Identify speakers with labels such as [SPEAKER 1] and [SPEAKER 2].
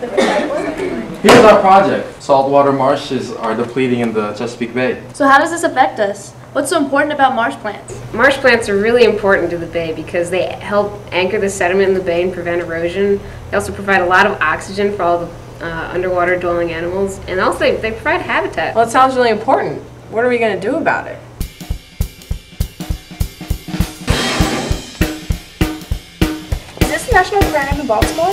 [SPEAKER 1] Here's our project. Saltwater marshes are depleting in the Chesapeake Bay.
[SPEAKER 2] So how does this affect us? What's so important about marsh plants?
[SPEAKER 3] Marsh plants are really important to the bay because they help anchor the sediment in the bay and prevent erosion. They also provide a lot of oxygen for all the uh, underwater dwelling animals, and also they, provide habitat.
[SPEAKER 4] Well, it sounds really important. What are we going to do about it?
[SPEAKER 5] Is this the National Aquarium in Baltimore?